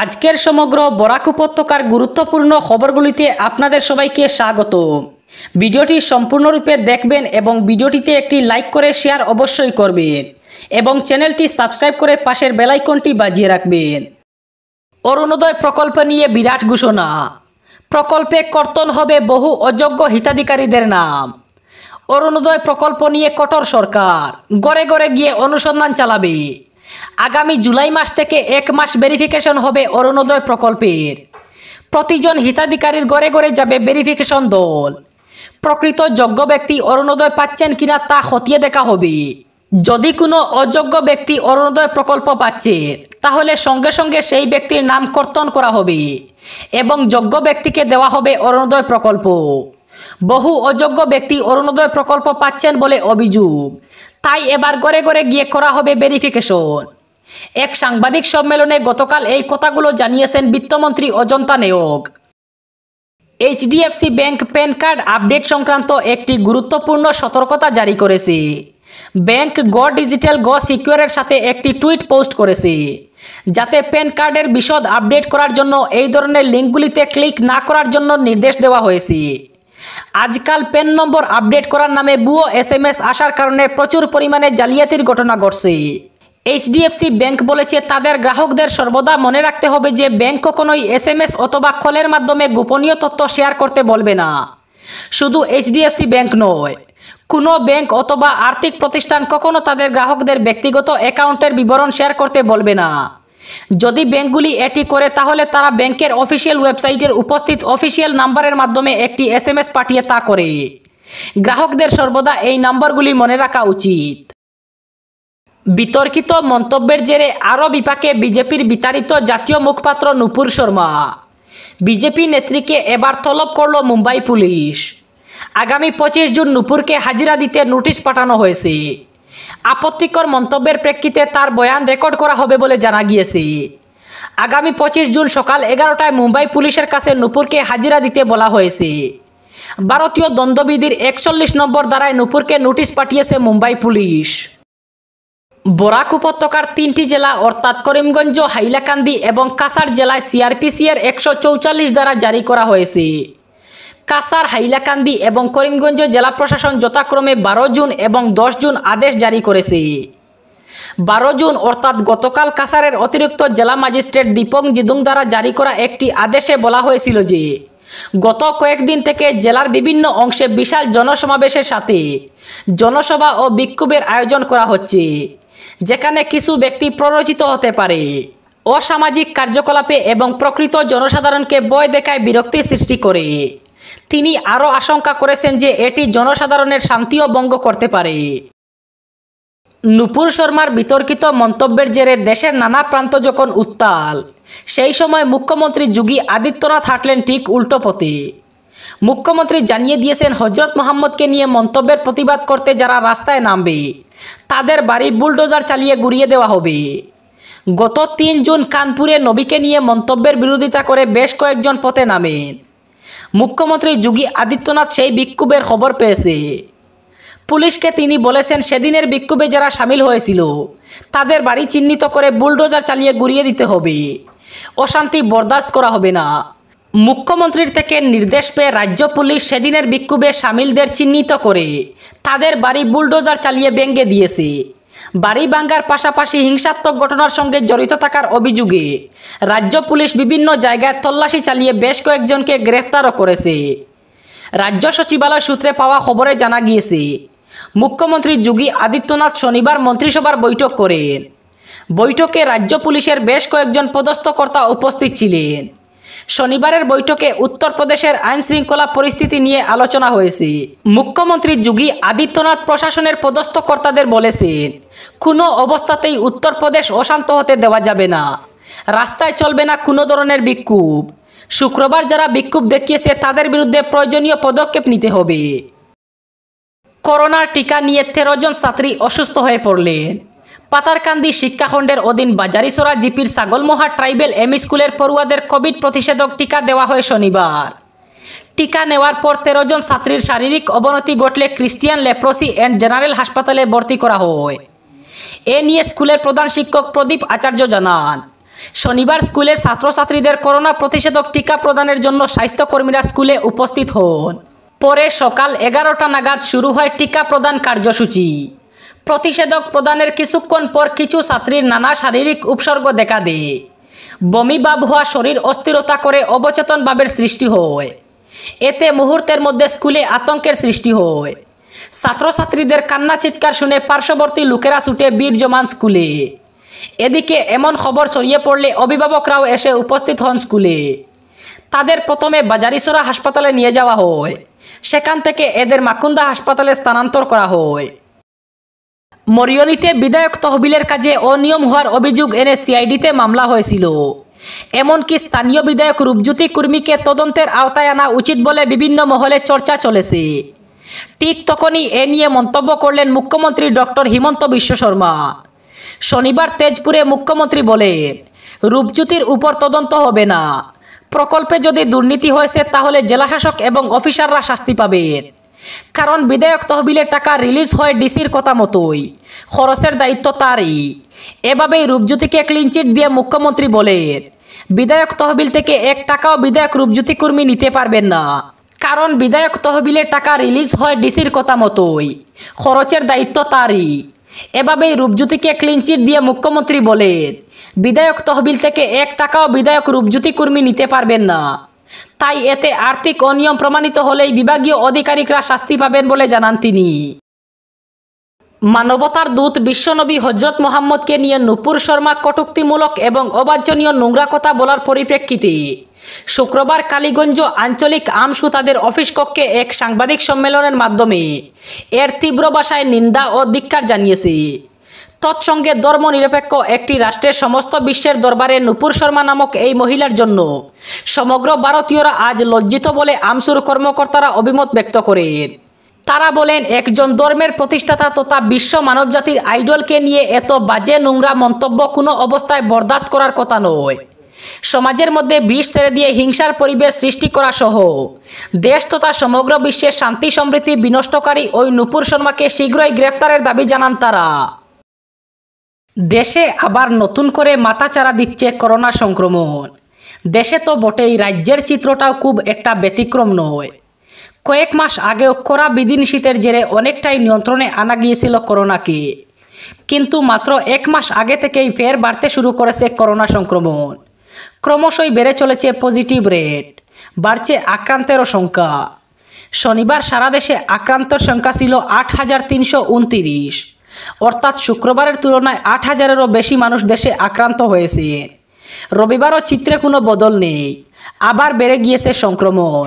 আজকের সমগ্র বরাক উপত্যকার গুরুত্বপূর্ণ খবরগুলিতে আপনাদের সবাইকে স্বাগত। ভিডিওটি সম্পূর্ণরূপে দেখবেন এবং ভিডিওটিতে একটি লাইক করে শেয়ার অবশ্যই করবেন এবং চ্যানেলটি সাবস্ক্রাইব করে পাশের বেলাইকনটি বাজিয়ে রাখবেন। অরুণোদয় প্রকল্প নিয়ে বিরাট ঘোষণা। প্রকল্পে কর্তন হবে বহু অযোগ্য হিতাধিকারীদের নাম। অরুণোদয় প্রকল্প নিয়ে কঠোর সরকার। গড়ে গড়ে গিয়ে অনুসন্ধান চালাবে। আগামী জুলাই মাস থেকে এক মাস ভেরিফিকেশন হবে অরুণোদয় প্রকল্পের। প্রতিজন হিতাধিকারীর ঘরে ঘরে যাবে ভেরিফিকেশন দল। প্রকৃত যোগ্য ব্যক্তি অরুণোদয় পাচ্ছেন কিনা তা খতিয়ে দেখা হবে। যদি কোনো অযোগ্য ব্যক্তি অরুণোদয় প্রকল্প পাচ্ছে, তাহলে সঙ্গে সঙ্গে সেই ব্যক্তির নাম কর্তন করা হবে এবং যোগ্য ব্যক্তিকে দেওয়া হবে অরুণোদয় প্রকল্প। বহু অযোগ্য ব্যক্তি অরুণোদয় প্রকল্প পাচ্ছেন বলে অভিযোগ। তাই এবার ঘরে ঘরে গিয়ে করা হবে ভেরিফিকেশন এক সাংবাদিক সম্মেলনে গতকাল এই কথাগুলো জানিয়েছেন বিত্তমন্ত্রী Ajanta Neog HDFC bank PAN card update সংক্রান্ত একটি গুরুত্বপূর্ণ সতর্কতা জারি করেছে। ব্যাংক গ ডিজিটাল গ সিকিউরের সাথে একটি টুইট পোস্ট করেছে। যাতে প্যান কার্ডের বিশদ আপডেট করার জন্য এই ধরনের লিঙ্কগুলিতে ক্লিক না করার জন্য নির্দেশ দেওয়া হয়েছে। আজকাল প্যান নম্বর আপডেট করার নামে বুয়ো এস আসার কারণে প্রচুর পরিমাণে জালিয়াতির ঘটনা ঘটছে। এইচডিএফসি ব্যাংক বলেছে, তাদের গ্রাহকদের সর্বদা মনে রাখতে হবে যে ব্যাংক কখনোই এস এম এস অথবা কলের মাধ্যমে গোপনীয় তথ্য শেয়ার করতে বলবে না। শুধু এইচডিএফসি ব্যাংক নয়, কোনো ব্যাংক অথবা আর্থিক প্রতিষ্ঠান কখনো তাদের গ্রাহকদের ব্যক্তিগত অ্যাকাউন্টের বিবরণ শেয়ার করতে বলবে না। যদি ব্যাংকগুলি এটি করে, তাহলে তারা ব্যাংকের অফিসিয়াল ওয়েবসাইটের উপস্থিত অফিসিয়াল নাম্বারের মাধ্যমে একটি এসএমএস পাঠিয়ে তা করে। গ্রাহকদের সর্বদা এই নম্বরগুলি মনে রাখা উচিত। বিতর্কিত মন্তব্যের জেরে আরও বিপাকে বিজেপির বিতাড়িত জাতীয় মুখপাত্র নুপুর শর্মা। বিজেপি নেত্রীকে এবার তলব করল মুম্বাই পুলিশ। আগামী পঁচিশ জুন নুপুরকে হাজিরা দিতে নোটিশ পাঠানো হয়েছে। আপত্তিকর মন্তব্যের প্রেক্ষিতে তার বয়ান রেকর্ড করা হবে বলে জানা গিয়েছে। আগামী পঁচিশ জুন সকাল এগারোটায় মুম্বাই পুলিশের কাছে নুপুরকে হাজিরা দিতে বলা হয়েছে। ভারতীয় দ্বন্দ্ববিধির একচল্লিশ নম্বর দ্বারায় নুপুরকে নোটিশ পাঠিয়েছে মুম্বাই পুলিশ। বরাক উপত্যকার তিনটি জেলা অর্থাৎ করিমগঞ্জ, হাইলাকান্দি এবং কাসার জেলায় সিআরপিসি এর একশো চৌচল্লিশ দ্বারা জারি করা হয়েছে। কাসার হাইলাকান্দি এবং করিমগঞ্জ জেলা প্রশাসন যথাক্রমে বারো জুন এবং দশ জুন আদেশ জারি করেছে। বারো জুন অর্থাৎ গতকাল কাসারের অতিরিক্ত জেলা ম্যাজিস্ট্রেট দীপং জিদুং দ্বারা জারি করা একটি আদেশে বলা হয়েছিল যে, গত কয়েকদিন থেকে জেলার বিভিন্ন অংশে বিশাল জনসমাবেশের সাথে জনসভা ও বিক্ষোভের আয়োজন করা হচ্ছে। যেখানে কিছু ব্যক্তি প্ররোচিত হতে পারে। অসামাজিক কার্যকলাপে এবং প্রকৃত জনসাধারণকে বয় দেখায় বিরক্তি সৃষ্টি করে। তিনি আরও আশঙ্কা করেছেন যে এটি জনসাধারণের শান্তিও ভঙ্গ করতে পারে। নুপুর শর্মার বিতর্কিত মন্তব্যের জেরে দেশের নানা প্রান্ত যখন উত্তাল, সেই সময় মুখ্যমন্ত্রী যোগী আদিত্যনাথ হাঁটলেন ঠিক উল্টো পথে। মুখ্যমন্ত্রী জানিয়ে দিয়েছেন, হজরত মোহাম্মদকে নিয়ে মন্তব্যের প্রতিবাদ করতে যারা রাস্তায় নামবে, তাদের বাড়ি বুলডোজার চালিয়ে গুড়িয়ে দেওয়া হবে। গত তিন জুন কানপুরে নবীকে নিয়ে মন্তব্যের বিরোধিতা করে বেশ কয়েকজন পথে নামেন। মুখ্যমন্ত্রী যোগী আদিত্যনাথ সেই বিক্ষোভের খবর পেয়েছে। পুলিশকে তিনি বলেছেন, সেদিনের বিক্ষোভে যারা সামিল হয়েছিল, তাদের বাড়ি চিহ্নিত করে বুলডোজার চালিয়ে গুড়িয়ে দিতে হবে। অশান্তি বরদাস্ত করা হবে না। মুখ্যমন্ত্রীর থেকে নির্দেশ পেয়ে রাজ্য পুলিশ সেদিনের বিক্ষোভে সামিলদের চিহ্নিত করে। তাদের বাড়ি বুলডোজার চালিয়ে ব্যঙ্গে দিয়েছে। বাড়ি ভাঙ্গার পাশাপাশি হিংসাত্মক ঘটনার সঙ্গে জড়িত থাকার অভিযোগে রাজ্য পুলিশ বিভিন্ন জায়গায় তল্লাশি চালিয়ে বেশ কয়েকজনকে গ্রেফতারও করেছে। রাজ্য সচিবালয় সূত্রে পাওয়া খবরে জানা গিয়েছে, মুখ্যমন্ত্রী যোগী আদিত্যনাথ শনিবার মন্ত্রিসভার বৈঠক করেন। বৈঠকে রাজ্য পুলিশের বেশ কয়েকজন পদস্থ কর্তা উপস্থিত ছিলেন। শনিবারের বৈঠকে উত্তরপ্রদেশের আইন শৃঙ্খলা পরিস্থিতি নিয়ে আলোচনা হয়েছে। মুখ্যমন্ত্রী যোগী আদিত্যনাথ প্রশাসনের পদস্থ কর্তাদের বলেছেন, কোনো অবস্থাতেই উত্তরপ্রদেশ অশান্ত হতে দেওয়া যাবে না। রাস্তায় চলবে না কোনো ধরনের বিক্ষোভ। শুক্রবার যারা বিক্ষোভ দেখিয়েছে তাদের বিরুদ্ধে প্রয়োজনীয় পদক্ষেপ নিতে হবে। করোনার টিকা নিয়ে তেরো জন ছাত্রী অসুস্থ হয়ে পড়লেন। পাতারকান্দি শিক্ষাখণ্ডের অধীন বাজারিসরা জিপির ছাগলমোহা ট্রাইবেল এম স্কুলের পড়ুয়াদের কোভিড প্রতিষেধক টিকা দেওয়া হয় শনিবার। টিকা নেওয়ার পর তেরো জন ছাত্রীর শারীরিক অবনতি ঘটলে ক্রিস্টিয়ান লেপ্রসি অ্যান্ড জেনারেল হাসপাতালে ভর্তি করা হয়। এ নিয়ে স্কুলের প্রধান শিক্ষক প্রদীপ আচার্য জানান, শনিবার স্কুলে ছাত্রছাত্রীদের করোনা প্রতিষেধক টিকা প্রদানের জন্য স্বাস্থ্যকর্মীরা স্কুলে উপস্থিত হন। পরে সকাল এগারোটা নাগাদ শুরু হয় টিকা প্রদান কার্যসূচি। প্রতিষেধক প্রদানের কিছুক্ষণ পর কিছু ছাত্রীর নানা শারীরিক উপসর্গ দেখা দেয়। বমি ভাব হওয়া শরীর অস্থিরতা করে অবচেতন ভাবের সৃষ্টি হয়। এতে মুহূর্তের মধ্যে স্কুলে আতঙ্কের সৃষ্টি হয়। ছাত্রছাত্রীদের কান্না চিৎকার শুনে পার্শ্ববর্তী লোকেরা ছুটে বীর জমান স্কুলে। এদিকে এমন খবর ছড়িয়ে পড়লে অভিভাবকরাও এসে উপস্থিত হন স্কুলে। তাদের প্রথমে বাজারিসরা হাসপাতালে নিয়ে যাওয়া হয়। সেখান থেকে এদের মাকুন্দা হাসপাতালে স্থানান্তর করা হয়। মরিয়নিতে বিধায়ক তহবিলের কাজে অনিয়ম হওয়ার অভিযোগ এনে সিআইডিতে মামলা হয়েছিল। এমনকি স্থানীয় বিধায়ক রূপজ্যোতি কুর্মীকে তদন্তের আওতায় আনা উচিত বলে বিভিন্ন মহলে চর্চা চলেছে। ঠিক তখনই এ নিয়ে মন্তব্য করলেন মুখ্যমন্ত্রী ডক্টর হিমন্ত বিশ্ব শর্মা। শনিবার তেজপুরে মুখ্যমন্ত্রী বলেন, রূপজ্যোতির উপর তদন্ত হবে না। প্রকল্পে যদি দুর্নীতি হয়েছে তাহলে জেলাশাসক এবং অফিসাররা শাস্তি পাবেন। কারণ বিধায়ক তহবিলের টাকা রিলিজ হয় ডিসির কথা মতোই। খরচের দায়িত্ব তারই এভাবেই রূপজ্যোতিকে ক্লিনচিট দিয়ে মুখ্যমন্ত্রী বলেন, বিধায়ক তহবিল থেকে এক টাকাও বিধায়ক রূপজ্যোতি কর্মী নিতে পারবেন না। কারণ বিধায়ক তহবিলের টাকা রিলিজ হয় ডিসির কথা মতোই। খরচের দায়িত্ব তারই এভাবেই রূপজ্যোতিকে ক্লিনচিট দিয়ে মুখ্যমন্ত্রী বলেন, বিধায়ক তহবিল থেকে এক টাকাও বিধায়ক রূপজ্যোতি কর্মী নিতে পারবেন না। তাই এতে আর্থিক অনিয়ম প্রমাণিত হলেই বিভাগীয় আধিকারিকরা শাস্তি পাবেন বলে জানান তিনি। মানবতার দূত বিশ্বনবী হজরত মোহাম্মদকে নিয়ে নুপুর শর্মা কটুক্তিমূলক এবং অবাঞ্ছনীয় নোংরা কথা বলার পরিপ্রেক্ষিতে শুক্রবার কালীগঞ্জ আঞ্চলিক আমসু তাদের অফিস কক্ষে এক সাংবাদিক সম্মেলনের মাধ্যমে এর তীব্র ভাষায় নিন্দা ও ধিক্কার জানিয়েছে। তৎসঙ্গে ধর্মনিরপেক্ষ একটি রাষ্ট্রের সমস্ত বিশ্বের দরবারে নুপুর শর্মা নামক এই মহিলার জন্য। সমগ্র ভারতীয়রা আজ লজ্জিত বলে আমসুর কর্মকর্তারা অভিমত ব্যক্ত করেন তারা বলেন, একজন ধর্মের প্রতিষ্ঠাতা তথা বিশ্ব মানবজাতির আইডলকে নিয়ে এত বাজে নোংরা মন্তব্য কোনো অবস্থায় বরদাস্ত করার কথা নয়। সমাজের মধ্যে বিষ ছেড়ে দিয়ে হিংসার পরিবেশ সৃষ্টি করা সহ। দেশ তথা সমগ্র বিশ্বের শান্তি সমৃদ্ধি বিনষ্টকারী ওই নুপুর শর্মাকে শীঘ্রই গ্রেফতারের দাবি জানান তারা। দেশে আবার নতুন করে মাথাচাড়া দিচ্ছে করোনা সংক্রমণ। দেশে তো বটেই, রাজ্যের চিত্রটাও খুব একটা ব্যতিক্রম নয়। কয়েক মাস আগেও কড়া বিধিনিষেধের জেরে অনেকটাই নিয়ন্ত্রণে আনা গিয়েছিল করোনাকে। কিন্তু মাত্র এক মাস আগে থেকেই ফের বাড়তে শুরু করেছে করোনা সংক্রমণ। ক্রমশই বেড়ে চলেছে পজিটিভ রেট, বাড়ছে আক্রান্তেরও সংখ্যা। শনিবার সারা দেশে আক্রান্তর সংখ্যা ছিল আট হাজার তিনশো উনতিরিশ। অর্থাৎ শুক্রবারের তুলনায় আট হাজারেরও বেশি মানুষ দেশে আক্রান্ত হয়েছে। রবিবারও চিত্রে কোনো বদল নেই। আবার বেড়ে গিয়েছে সংক্রমণ।